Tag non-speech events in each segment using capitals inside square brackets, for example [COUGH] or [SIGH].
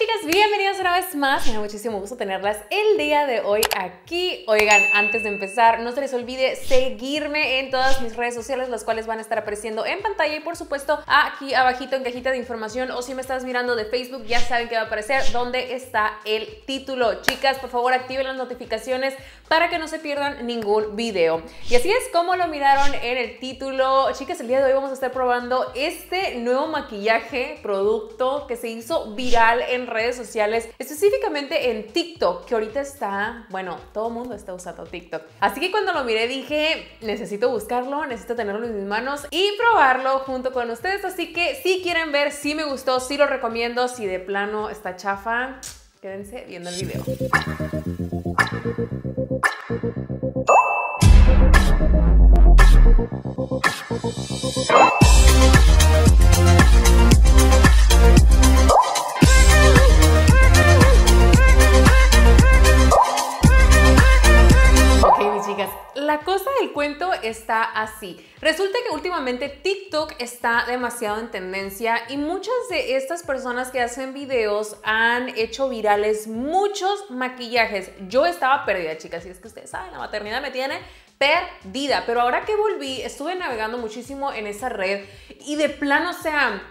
chicas, bienvenidas una vez más. Me da muchísimo gusto tenerlas el día de hoy aquí. Oigan, antes de empezar, no se les olvide seguirme en todas mis redes sociales, las cuales van a estar apareciendo en pantalla y por supuesto aquí abajito en cajita de información o si me estás mirando de Facebook, ya saben que va a aparecer dónde está el título. Chicas, por favor activen las notificaciones para que no se pierdan ningún video. Y así es como lo miraron en el título. Chicas, el día de hoy vamos a estar probando este nuevo maquillaje, producto que se hizo viral en redes sociales, específicamente en TikTok, que ahorita está, bueno, todo el mundo está usando TikTok. Así que cuando lo miré dije, necesito buscarlo, necesito tenerlo en mis manos y probarlo junto con ustedes. Así que si quieren ver si me gustó, si lo recomiendo, si de plano está chafa, quédense viendo el video. Así. Resulta que últimamente TikTok está demasiado en tendencia y muchas de estas personas que hacen videos han hecho virales muchos maquillajes. Yo estaba perdida, chicas, y es que ustedes saben, la maternidad me tiene perdida. Pero ahora que volví, estuve navegando muchísimo en esa red y de plano, o sea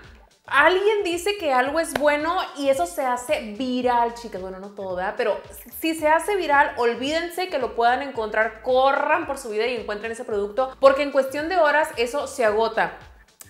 alguien dice que algo es bueno y eso se hace viral, chicas. Bueno, no todo, ¿verdad? Pero si se hace viral, olvídense que lo puedan encontrar, corran por su vida y encuentren ese producto, porque en cuestión de horas eso se agota.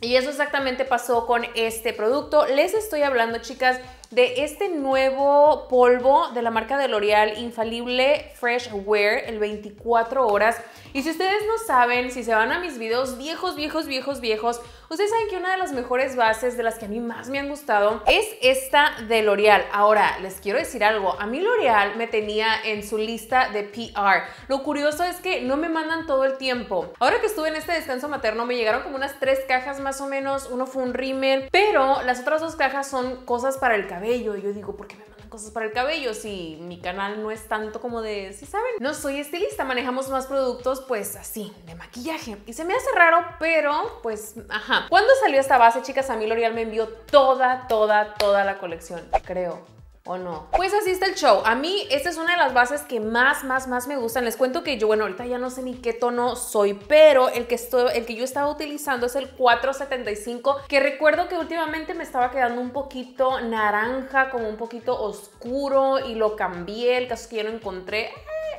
Y eso exactamente pasó con este producto. Les estoy hablando, chicas, de este nuevo polvo de la marca de L'Oreal Infalible Fresh Wear, el 24 horas. Y si ustedes no saben, si se van a mis videos viejos, viejos, viejos, viejos, Ustedes saben que una de las mejores bases de las que a mí más me han gustado es esta de L'Oreal. Ahora, les quiero decir algo. A mí L'Oreal me tenía en su lista de PR. Lo curioso es que no me mandan todo el tiempo. Ahora que estuve en este descanso materno, me llegaron como unas tres cajas más o menos. Uno fue un rímel, pero las otras dos cajas son cosas para el cabello. Y yo digo, ¿por qué me cosas para el cabello, si mi canal no es tanto como de, si saben, no soy estilista, manejamos más productos pues así, de maquillaje. Y se me hace raro, pero pues, ajá. Cuando salió esta base, chicas, a mí L'Oreal me envió toda, toda, toda la colección, creo. ¿O no? Pues así está el show. A mí esta es una de las bases que más, más, más me gustan. Les cuento que yo, bueno, ahorita ya no sé ni qué tono soy, pero el que, estoy, el que yo estaba utilizando es el 475, que recuerdo que últimamente me estaba quedando un poquito naranja, como un poquito oscuro y lo cambié, el caso que ya no encontré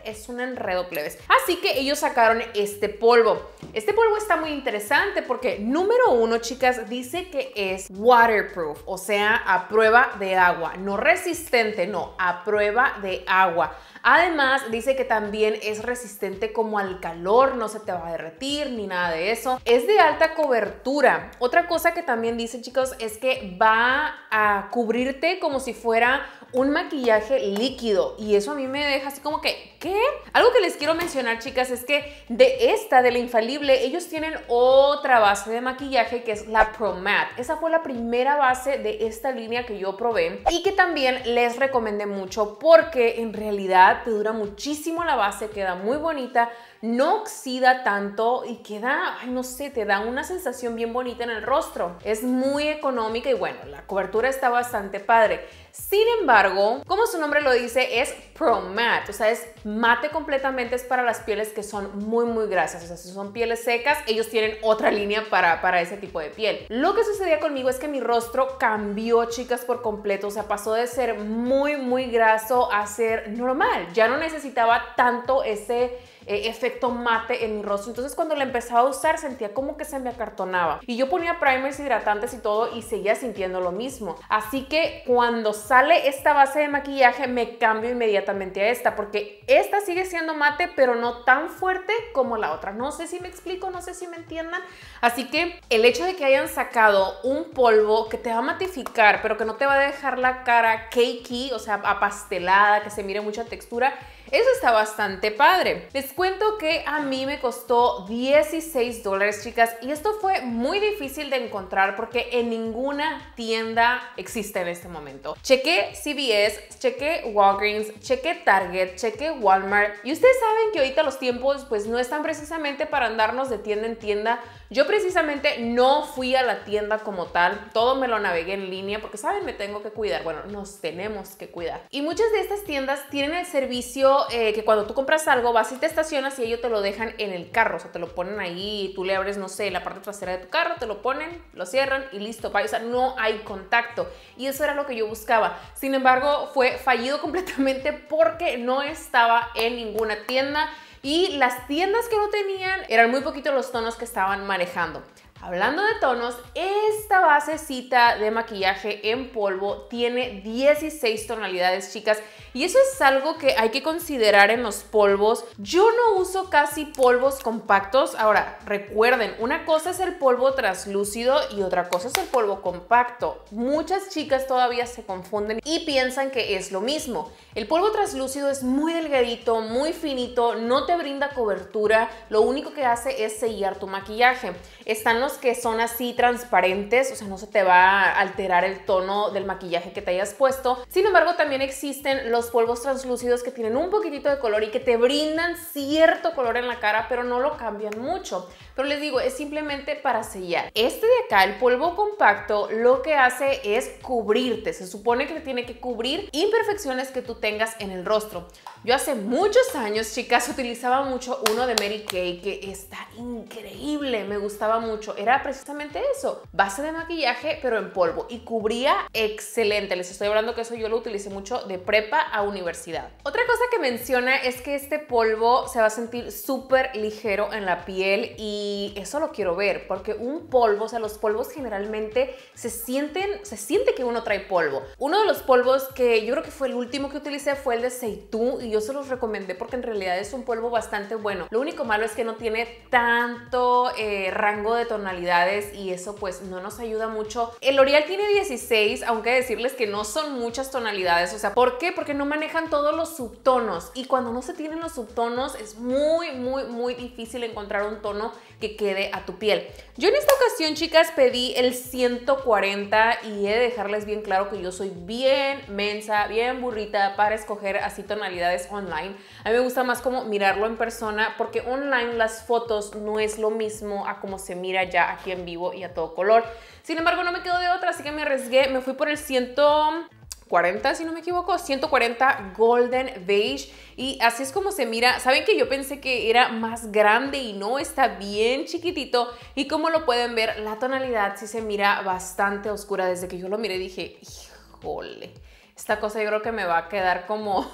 es un enredo plebes. Así que ellos sacaron este polvo. Este polvo está muy interesante porque número uno, chicas, dice que es waterproof, o sea, a prueba de agua, no resistente, no, a prueba de agua. Además, dice que también es resistente como al calor, no se te va a derretir ni nada de eso. Es de alta cobertura. Otra cosa que también dice, chicos, es que va a cubrirte como si fuera un maquillaje líquido y eso a mí me deja así como que, ¿qué? Algo que les quiero mencionar, chicas, es que de esta, de la infalible, ellos tienen otra base de maquillaje que es la Pro Matte. Esa fue la primera base de esta línea que yo probé y que también les recomendé mucho porque en realidad te dura muchísimo la base, queda muy bonita, no oxida tanto y queda, ay, no sé, te da una sensación bien bonita en el rostro. Es muy económica y bueno, la cobertura está bastante padre. Sin embargo, como su nombre lo dice, es Pro Matte, o sea, es mate completamente, es para las pieles que son muy, muy grasas, o sea, si son pieles secas, ellos tienen otra línea para, para ese tipo de piel. Lo que sucedía conmigo es que mi rostro cambió, chicas, por completo, o sea, pasó de ser muy, muy graso a ser normal, ya no necesitaba tanto ese eh, efecto mate en mi rostro. Entonces cuando la empezaba a usar sentía como que se me acartonaba. Y yo ponía primers hidratantes y todo y seguía sintiendo lo mismo. Así que cuando sale esta base de maquillaje me cambio inmediatamente a esta porque esta sigue siendo mate pero no tan fuerte como la otra. No sé si me explico, no sé si me entiendan. Así que el hecho de que hayan sacado un polvo que te va a matificar pero que no te va a dejar la cara cakey, o sea, apastelada, que se mire mucha textura, eso está bastante padre. Les cuento que a mí me costó 16 dólares, chicas, y esto fue muy difícil de encontrar porque en ninguna tienda existe en este momento. Chequé CVS, chequé Walgreens, chequé Target, chequé Walmart, y ustedes saben que ahorita los tiempos pues no están precisamente para andarnos de tienda en tienda Yo precisamente no fui a la tienda como tal, todo me lo navegué en línea porque, ¿saben? Me tengo que cuidar. Bueno, nos tenemos que cuidar. Y muchas de estas tiendas tienen el servicio eh, que cuando tú compras algo, vas y te estacionas y ellos te lo dejan en el carro, o sea, te lo ponen ahí, tú le abres, no sé, la parte trasera de tu carro, te lo ponen, lo cierran y listo, o sea, no hay contacto. Y eso era lo que yo buscaba. Sin embargo, fue fallido [LAUGHS] completamente porque no estaba en ninguna tienda y las tiendas que no tenían eran muy poquitos los tonos que estaban manejando. Hablando de tonos, esta basecita de maquillaje en polvo tiene 16 tonalidades, chicas, y eso es algo que hay que considerar en los polvos. Yo no uso casi polvos compactos. Ahora, recuerden, una cosa es el polvo translúcido y otra cosa es el polvo compacto. Muchas chicas todavía se confunden y piensan que es lo mismo. El polvo translúcido es muy delgadito, muy finito, no te brinda cobertura, lo único que hace es sellar tu maquillaje. Están los que son así transparentes, o sea, no se te va a alterar el tono del maquillaje que te hayas puesto. Sin embargo, también existen los polvos translúcidos que tienen un poquitito de color y que te brindan cierto color en la cara, pero no lo cambian mucho. Pero les digo, es simplemente para sellar. Este de acá, el polvo compacto, lo que hace es cubrirte. Se supone que te tiene que cubrir imperfecciones que tú tengas en el rostro. Yo hace muchos años, chicas, utilizaba mucho uno de Mary Kay que está increíble, me gustaba mucho. Era precisamente eso, base de maquillaje pero en polvo y cubría excelente. Les estoy hablando que eso yo lo utilicé mucho de prepa a universidad. Otra cosa que menciona es que este polvo se va a sentir súper ligero en la piel y eso lo quiero ver porque un polvo, o sea, los polvos generalmente se sienten, se siente que uno trae polvo. Uno de los polvos que yo creo que fue el último que utilicé fue el de Seitú y yo se los recomendé porque en realidad es un polvo bastante bueno. Lo único malo es que no tiene tanto eh, rango de tonalidades y eso pues no nos ayuda mucho. El L'Oreal tiene 16, aunque decirles que no son muchas tonalidades. O sea, ¿por qué? Porque no manejan todos los subtonos y cuando no se tienen los subtonos es muy, muy, muy difícil encontrar un tono que quede a tu piel. Yo en esta ocasión, chicas, pedí el 140 y he de dejarles bien claro que yo soy bien mensa, bien burrita para escoger así tonalidades online. A mí me gusta más como mirarlo en persona porque online las fotos no es lo mismo a como se mira ya aquí en vivo y a todo color. Sin embargo, no me quedo de otra, así que me arriesgué, me fui por el 140, si no me equivoco, 140 Golden Beige y así es como se mira. Saben que yo pensé que era más grande y no, está bien chiquitito y como lo pueden ver, la tonalidad sí se mira bastante oscura. Desde que yo lo miré dije, híjole, esta cosa yo creo que me va a quedar como,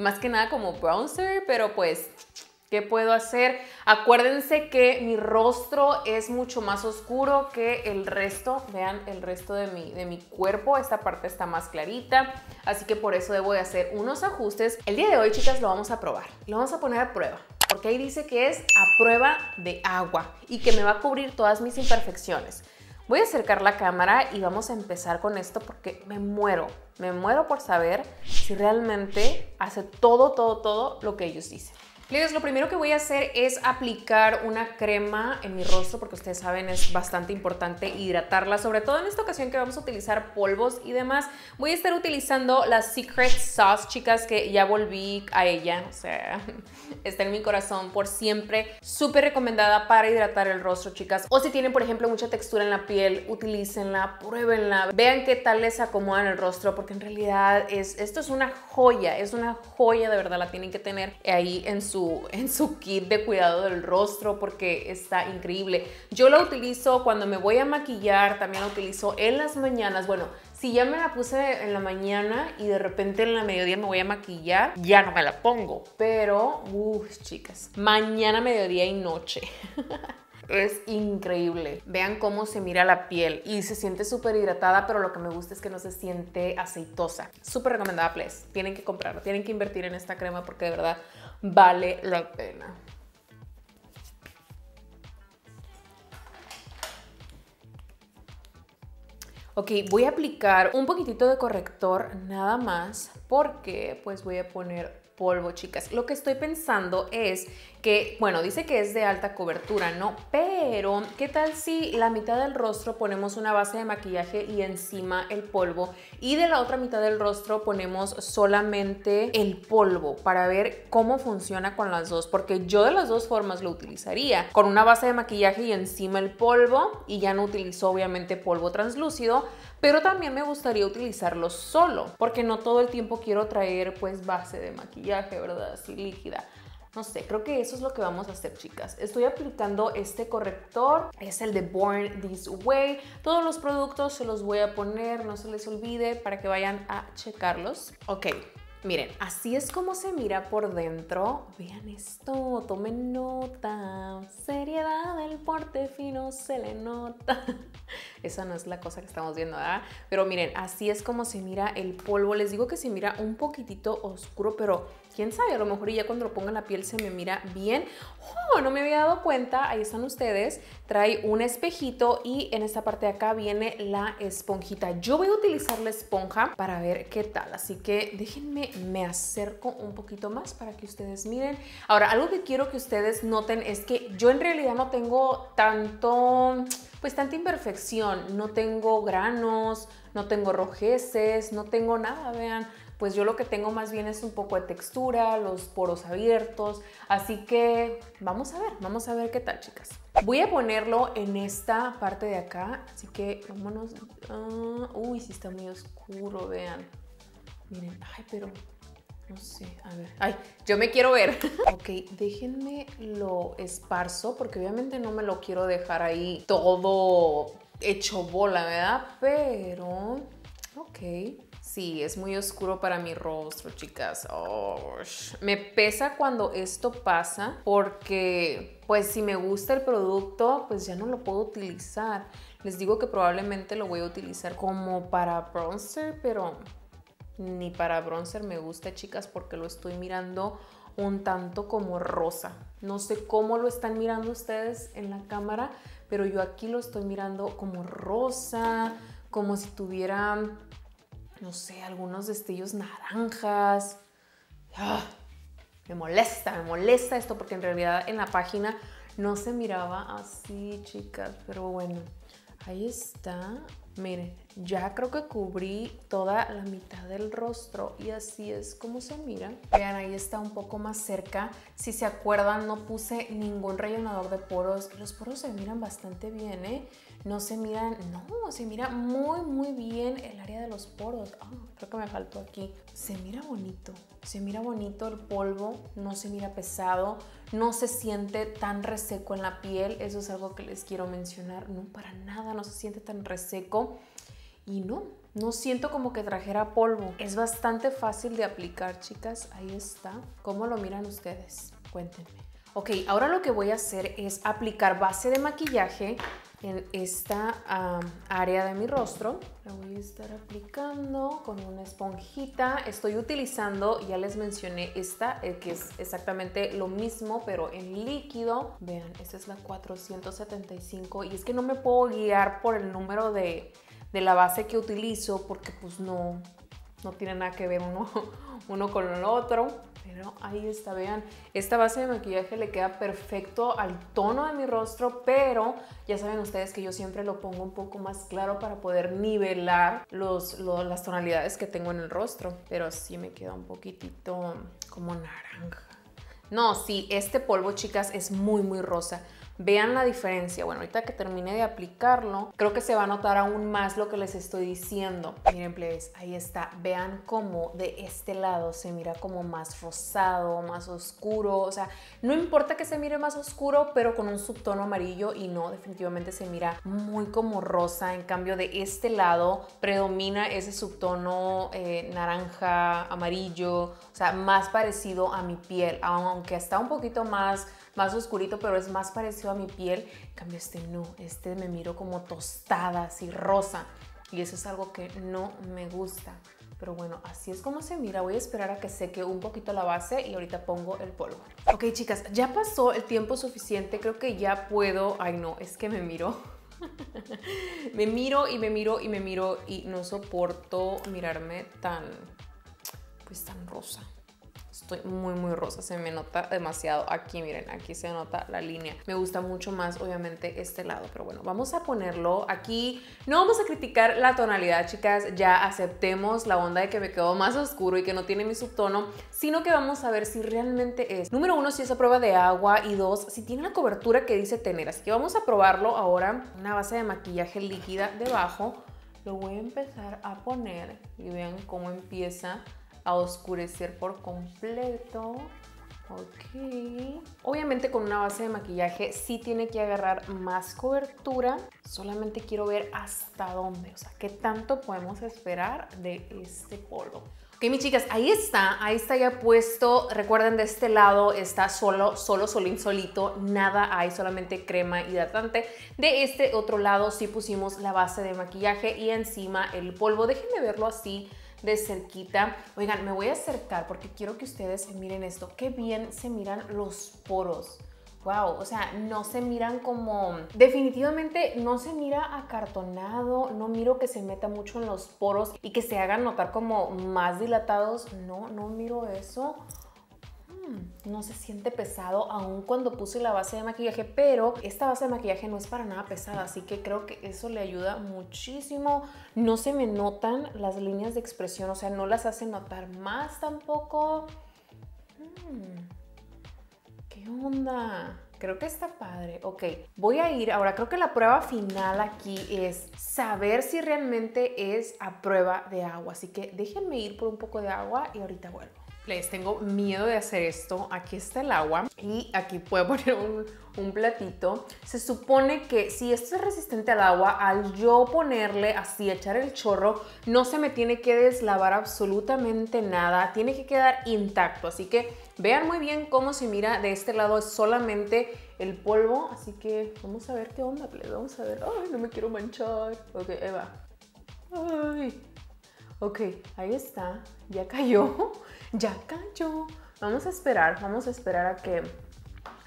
más que nada como bronzer, pero pues ¿Qué puedo hacer? Acuérdense que mi rostro es mucho más oscuro que el resto. Vean el resto de mi, de mi cuerpo. Esta parte está más clarita. Así que por eso debo de hacer unos ajustes. El día de hoy, chicas, lo vamos a probar. Lo vamos a poner a prueba. Porque ahí dice que es a prueba de agua y que me va a cubrir todas mis imperfecciones. Voy a acercar la cámara y vamos a empezar con esto porque me muero. Me muero por saber si realmente hace todo, todo, todo lo que ellos dicen. Les lo primero que voy a hacer es aplicar una crema en mi rostro porque ustedes saben es bastante importante hidratarla, sobre todo en esta ocasión que vamos a utilizar polvos y demás. Voy a estar utilizando la Secret Sauce, chicas, que ya volví a ella, o sea, [LAUGHS] está en mi corazón por siempre. Súper recomendada para hidratar el rostro, chicas. O si tienen, por ejemplo, mucha textura en la piel, utilícenla, pruébenla, vean qué tal les acomodan el rostro porque en realidad es, esto es una joya, es una joya de verdad, la tienen que tener ahí en su en su kit de cuidado del rostro porque está increíble. Yo la utilizo cuando me voy a maquillar, también la utilizo en las mañanas. Bueno, si ya me la puse en la mañana y de repente en la mediodía me voy a maquillar, ya no me la pongo. Pero, uff, chicas, mañana, mediodía y noche. [LAUGHS] es increíble. Vean cómo se mira la piel y se siente súper hidratada, pero lo que me gusta es que no se siente aceitosa. Súper recomendada, please. Tienen que comprarlo, tienen que invertir en esta crema porque de verdad vale la pena. Ok, voy a aplicar un poquitito de corrector nada más porque pues voy a poner polvo, chicas. Lo que estoy pensando es que, bueno, dice que es de alta cobertura, ¿no? Pero, ¿qué tal si la mitad del rostro ponemos una base de maquillaje y encima el polvo? Y de la otra mitad del rostro ponemos solamente el polvo para ver cómo funciona con las dos, porque yo de las dos formas lo utilizaría, con una base de maquillaje y encima el polvo, y ya no utilizo obviamente polvo translúcido, pero también me gustaría utilizarlo solo, porque no todo el tiempo quiero traer pues base de maquillaje, ¿verdad? Así líquida. No sé, creo que eso es lo que vamos a hacer, chicas. Estoy aplicando este corrector, es el de Born This Way. Todos los productos se los voy a poner, no se les olvide para que vayan a checarlos. Ok, Miren, así es como se mira por dentro. Vean esto, tomen nota. Seriedad del porte fino se le nota. [LAUGHS] Esa no es la cosa que estamos viendo, ¿verdad? Pero miren, así es como se mira el polvo. Les digo que se mira un poquitito oscuro, pero quién sabe, a lo mejor ya cuando lo ponga en la piel se me mira bien. Oh, no me había dado cuenta, ahí están ustedes. Trae un espejito y en esta parte de acá viene la esponjita. Yo voy a utilizar la esponja para ver qué tal, así que déjenme, me acerco un poquito más para que ustedes miren. Ahora, algo que quiero que ustedes noten es que yo en realidad no tengo tanto, pues tanta imperfección, no tengo granos, no tengo rojeces, no tengo nada, vean pues yo lo que tengo más bien es un poco de textura, los poros abiertos, así que vamos a ver, vamos a ver qué tal chicas. Voy a ponerlo en esta parte de acá, así que vámonos, ah, uy, sí está muy oscuro, vean, miren, ay, pero no sé, a ver. Ay, yo me quiero ver. [LAUGHS] ok, déjenme lo esparzo porque obviamente no me lo quiero dejar ahí todo hecho bola, ¿verdad? Pero, ok. Sí, es muy oscuro para mi rostro, chicas. me pesa cuando esto pasa porque, pues, si me gusta el producto, pues ya no lo puedo utilizar. Les digo que probablemente lo voy a utilizar como para bronzer, pero ni para bronzer me gusta, chicas, porque lo estoy mirando un tanto como rosa. No sé cómo lo están mirando ustedes en la cámara, pero yo aquí lo estoy mirando como rosa, como si tuviera no sé, algunos destellos naranjas. Ah, me molesta, me molesta esto porque en realidad en la página no se miraba así, chicas. Pero bueno, ahí está. Miren, ya creo que cubrí toda la mitad del rostro y así es como se mira. Vean, ahí está un poco más cerca. Si se acuerdan, no puse ningún rellenador de poros. Los poros se miran bastante bien, ¿eh? No se miran, no, se mira muy, muy bien el área de los poros. Ah, creo que me faltó aquí. Se mira bonito, se mira bonito el polvo, no se mira pesado, no se siente tan reseco en la piel. Eso es algo que les quiero mencionar. No, para nada, no se siente tan reseco. Y no, no siento como que trajera polvo. Es bastante fácil de aplicar, chicas. Ahí está. ¿Cómo lo miran ustedes? Cuéntenme. Ok, ahora lo que voy a hacer es aplicar base de maquillaje en esta área de mi rostro. La voy a estar aplicando con una esponjita. Estoy utilizando, ya les mencioné esta, eh, que es exactamente lo mismo, pero en líquido. Vean, esta es la 475 y es que no me puedo guiar por el número de, de la base que utilizo porque pues no, no tiene nada que ver uno, [LAUGHS] uno con el otro. Pero ahí está, vean, esta base de maquillaje le queda perfecto al tono de mi rostro, pero ya saben ustedes que yo siempre lo pongo un poco más claro para poder nivelar los, las tonalidades que tengo en el rostro. Pero así me queda un poquitito como naranja. No, sí, este polvo, chicas, es muy, muy rosa. Vean la diferencia. Bueno, ahorita que termine de aplicarlo, creo que se va a notar aún más lo que les estoy diciendo. Miren, please, ahí está. Vean cómo de este lado se mira como más rosado, más oscuro. O sea, no importa que se mire más oscuro, pero con un subtono amarillo y no, definitivamente se mira muy como rosa. En cambio, de este lado predomina ese subtono eh, naranja, amarillo, o sea, más parecido a mi piel, aunque está un poquito más más oscurito, pero es más parecido a mi piel. En cambio, este no, este me miro como tostada, así rosa. Y eso es algo que no me gusta. Pero bueno, así es como se mira. Voy a esperar a que seque un poquito la base y ahorita pongo el polvo. Ok, chicas, ya pasó el tiempo suficiente. Creo que ya puedo... Ay, no, es que me miro. [LAUGHS] me miro y me miro y me miro y no soporto mirarme tan... Pues tan rosa Estoy muy, muy rosa. Se me nota demasiado aquí. Miren, aquí se nota la línea. Me gusta mucho más, obviamente, este lado. Pero bueno, vamos a ponerlo aquí. No vamos a criticar la tonalidad, chicas. Ya aceptemos la onda de que me quedó más oscuro y que no tiene mi subtono. Sino que vamos a ver si realmente es. Número uno, si es a prueba de agua. Y dos, si tiene la cobertura que dice tener. Así que vamos a probarlo ahora. Una base de maquillaje líquida debajo. Lo voy a empezar a poner y vean cómo empieza a oscurecer por completo. Ok. Obviamente con una base de maquillaje sí tiene que agarrar más cobertura. Solamente quiero ver hasta dónde, o sea, qué tanto podemos esperar de este polvo. Ok, mis chicas, ahí está, ahí está ya puesto. Recuerden, de este lado está solo, solo solín solito, nada hay, solamente crema hidratante. De este otro lado sí pusimos la base de maquillaje y encima el polvo. Déjenme verlo así de cerquita. Oigan, me voy a acercar porque quiero que ustedes miren esto. Qué bien se miran los poros. Wow, o sea, no se miran como... Definitivamente no se mira acartonado, no miro que se meta mucho en los poros y que se hagan notar como más dilatados. No, no miro eso no se siente pesado aún cuando puse la base de maquillaje, pero esta base de maquillaje no es para nada pesada, así que creo que eso le ayuda muchísimo. No se me notan las líneas de expresión, o sea, no las hace notar más tampoco. Hmm, ¿Qué onda? Creo que está padre. Ok, voy a ir. Ahora, creo que la prueba final aquí es saber si realmente es a prueba de agua. Así que déjenme ir por un poco de agua y ahorita vuelvo. Les tengo miedo de hacer esto. Aquí está el agua y aquí puedo [LAUGHS] poner un, platito. Se supone que si esto es resistente al agua, al yo ponerle así, echar el chorro, no se me tiene que deslavar absolutamente nada. Tiene que quedar intacto. Así que vean muy bien cómo se mira. De este lado es solamente el polvo. Así que vamos a ver qué onda, Vamos a ver. Ay, no me quiero manchar. Ok, Eva. Ay. Ok, ahí está. Ya cayó. Ya cayó. Vamos a esperar, vamos a esperar a que,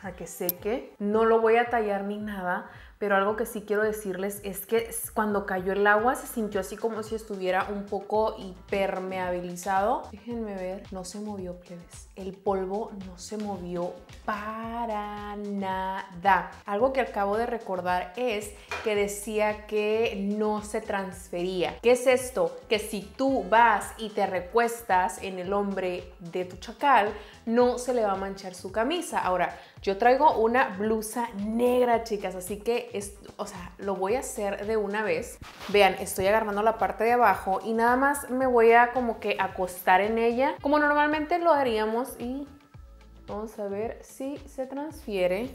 a que seque. No lo voy a tallar ni nada, pero algo que sí quiero decirles es que cuando cayó el agua se sintió así como si estuviera un poco hipermeabilizado. Déjenme ver, no se movió, plebes. El polvo no se movió para nada. Algo que acabo de recordar es que decía que no se transfería. ¿Qué es esto? Que si tú vas y te recuestas en el hombre de tu chacal, no se le va a manchar su camisa. Ahora, yo traigo una blusa negra, chicas, así que, es, o sea, lo voy a hacer de una vez. Vean, estoy agarrando la parte de abajo y nada más me voy a como que acostar en ella, como normalmente lo haríamos y vamos a ver si se transfiere.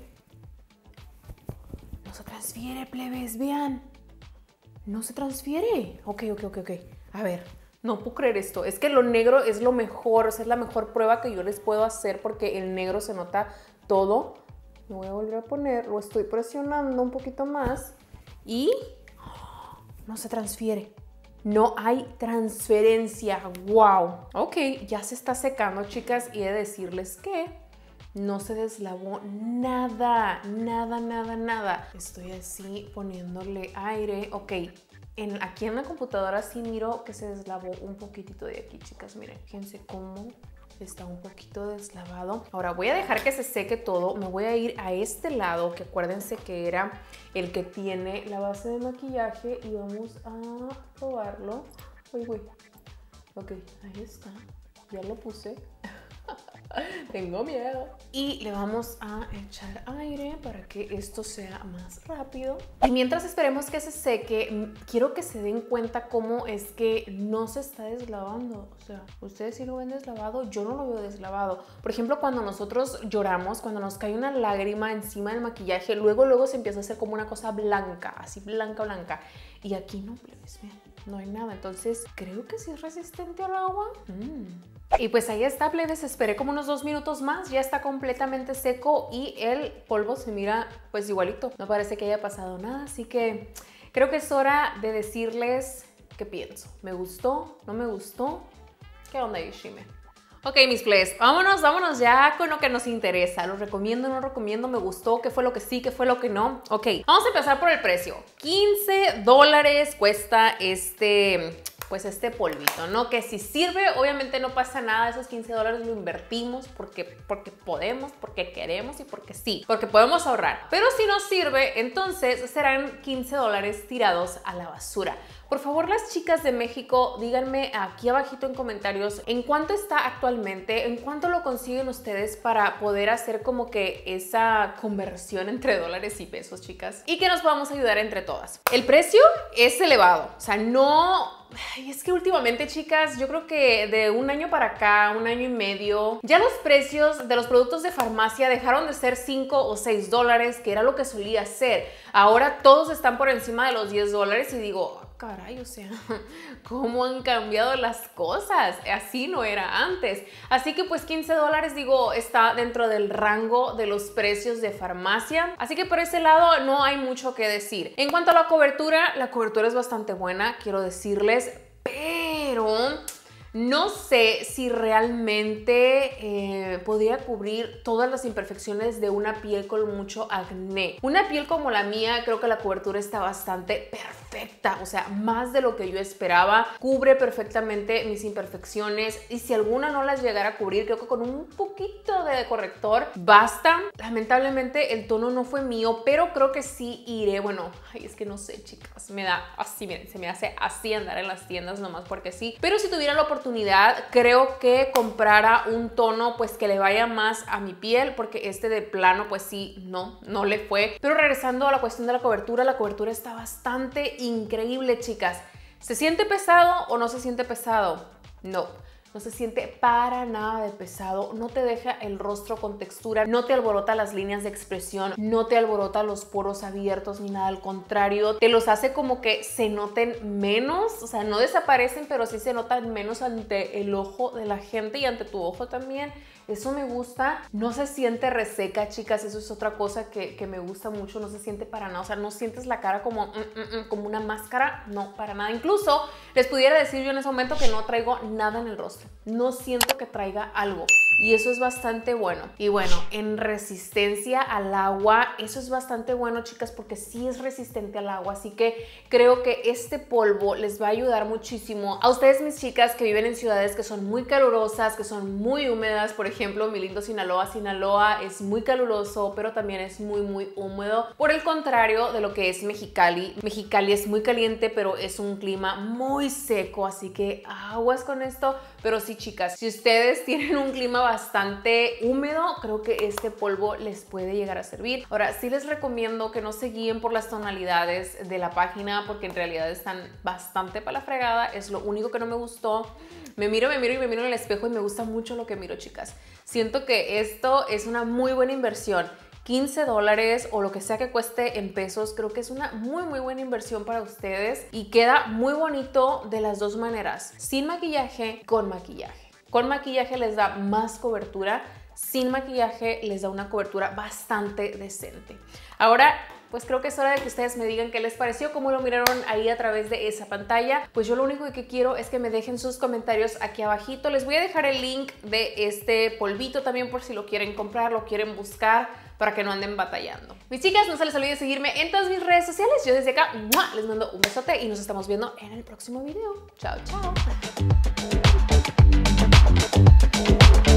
No se transfiere, plebes, vean. No se transfiere. Ok, ok, ok, ok. A ver, no puedo creer esto. Es que lo negro es lo mejor, o sea, es la mejor prueba que yo les puedo hacer porque el negro se nota todo. Me voy a volver a poner, lo estoy presionando un poquito más y no se transfiere. No hay transferencia. ¡Wow! Ok, ya se está secando, chicas, y he de decirles que no se deslavó nada, nada, nada, nada. Estoy así poniéndole aire. Ok, en, aquí en la computadora sí miro que se deslavó un poquitito de aquí, chicas. Miren, fíjense cómo está un poquito deslavado. Ahora voy a dejar que se seque todo. Me voy a ir a este lado, que acuérdense que era el que tiene la base de maquillaje y vamos a probarlo. Uy, uy. Ok, ahí está. Ya lo puse. [LAUGHS] Tengo miedo. Y le vamos a echar aire para que esto sea más rápido. Y mientras esperemos que se seque, quiero que se den cuenta cómo es que no se está deslavando. O sea, ustedes sí lo ven deslavado, yo no lo veo deslavado. Por ejemplo, cuando nosotros lloramos, cuando nos cae una lágrima encima del maquillaje, luego luego se empieza a hacer como una cosa blanca, así blanca, blanca. Y aquí no, plebes, no hay nada. Entonces, creo que sí es resistente al agua. Mm. Y pues ahí está, plebes, esperé como unos dos minutos más, ya está completamente seco y el polvo se mira pues igualito. No parece que haya pasado nada, así que creo que es hora de decirles qué pienso. ¿Me gustó? ¿No me gustó? ¿Qué onda, Yoshime? Ok, mis plebes, vámonos, vámonos ya con lo que nos interesa. ¿Lo recomiendo, no recomiendo? ¿Me gustó? ¿Qué fue lo que sí? ¿Qué fue lo que no? Ok, vamos a empezar por el precio. 15 dólares cuesta este pues este polvito, ¿no? Que si sirve, obviamente no pasa nada, esos 15 dólares lo invertimos porque, porque podemos, porque queremos y porque sí, porque podemos ahorrar. Pero si no sirve, entonces serán 15 dólares tirados a la basura. Por favor, las chicas de México, díganme aquí abajito en comentarios en cuánto está actualmente, en cuánto lo consiguen ustedes para poder hacer como que esa conversión entre dólares y pesos, chicas, y que nos podamos ayudar entre todas. El precio es elevado, o sea, no es que últimamente, chicas, yo creo que de un año para acá, un año y medio, ya los precios de los productos de farmacia dejaron de ser 5 o 6 dólares, que era lo que solía ser. Ahora todos están por encima de los 10 dólares y digo, caray, o sea, [LAUGHS] cómo han cambiado las cosas. Así no era antes. Así que pues 15 dólares, digo, está dentro del rango de los precios de farmacia. Así que por ese lado no hay mucho que decir. En cuanto a la cobertura, la cobertura es bastante buena, quiero decirles, pero no sé si realmente eh, podría cubrir todas las imperfecciones de una piel con mucho acné. Una piel como la mía, creo que la cobertura está bastante perfecta, o sea, más de lo que yo esperaba. Cubre perfectamente mis imperfecciones y si alguna no las llegara a cubrir, creo que con un poquito de corrector basta. Lamentablemente el tono no fue mío, pero creo que sí iré. Bueno, es que no sé, chicas, me da así, miren, se me hace así andar en las tiendas nomás porque sí. Pero si tuviera la oportunidad creo que comprara un tono pues que le vaya más a mi piel porque este de plano pues sí, no, no le fue. Pero regresando a la cuestión de la cobertura, la cobertura está bastante increíble, chicas. ¿Se siente pesado o no se siente pesado? No no se siente para nada de pesado, no te deja el rostro con textura, no te alborota las líneas de expresión, no te alborota los poros abiertos ni nada, al contrario, te los hace como que se noten menos, o sea, no desaparecen, pero sí se notan menos ante el ojo de la gente y ante tu ojo también. Eso me gusta. No se siente reseca, chicas. Eso es otra cosa que, me gusta mucho. No se siente para nada. O sea, no sientes la cara como, mm, mm, mm, como una máscara. No, para nada. Incluso les pudiera decir yo en ese momento que no traigo nada en el rostro. No siento que traiga algo y eso es bastante bueno. Y bueno, en resistencia al agua, eso es bastante bueno, chicas, porque sí es resistente al agua, así que creo que este polvo les va a ayudar muchísimo a ustedes, mis chicas, que viven en ciudades que son muy calurosas, que son muy húmedas, por ejemplo, mi lindo Sinaloa, Sinaloa es muy caluroso, pero también es muy, muy húmedo. Por el contrario de lo que es Mexicali, Mexicali es muy caliente, pero es un clima muy seco, así que aguas con esto, pero sí, chicas, si ustedes [LAUGHS] tienen un clima bastante húmedo, creo que este polvo les puede llegar a servir. Ahora, sí les recomiendo que no se guíen por las tonalidades de la página porque en realidad están bastante para la fregada. Es lo único que no me gustó. Me miro, me miro y me miro en el espejo y me gusta mucho lo que miro, chicas. Siento que esto es una muy buena inversión. 15 dólares o lo que sea que cueste en pesos, creo que es una muy muy buena inversión para ustedes y queda muy bonito de las dos maneras, sin maquillaje, con maquillaje. Con maquillaje les da más cobertura, sin maquillaje les da una cobertura bastante decente. Ahora, pues creo que es hora de que ustedes me digan qué les pareció, cómo lo miraron ahí a través de esa pantalla. Pues yo lo único que quiero es que me dejen sus comentarios aquí abajito. Les voy a dejar el link de este polvito también por si lo quieren comprar, lo quieren buscar para que no anden batallando. Mis chicas, no se les olvide seguirme en todas mis redes sociales. Yo desde acá les mando un besote y nos estamos viendo en el próximo video. Chao, chao. Thank you.